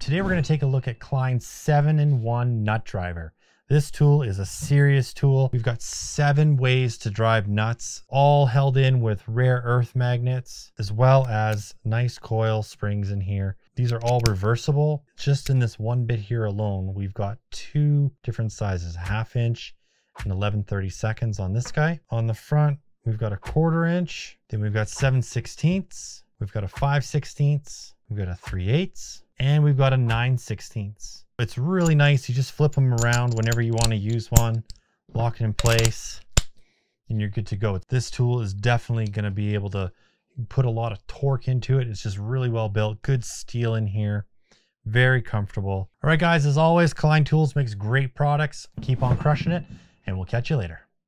Today we're going to take a look at Klein's 7-in-1 nut driver. This tool is a serious tool. We've got seven ways to drive nuts, all held in with rare earth magnets, as well as nice coil springs in here. These are all reversible. Just in this one bit here alone, we've got two different sizes, half inch and 11 30 seconds on this guy. On the front, we've got a quarter inch, then we've got 7 sixteenths, we've got a 5 sixteenths, we've got a 3 eighths, and we've got a 9 sixteenths. It's really nice. You just flip them around whenever you want to use one, lock it in place, and you're good to go. This tool is definitely going to be able to put a lot of torque into it. It's just really well built. Good steel in here. Very comfortable. All right, guys, as always, Klein Tools makes great products. Keep on crushing it, and we'll catch you later.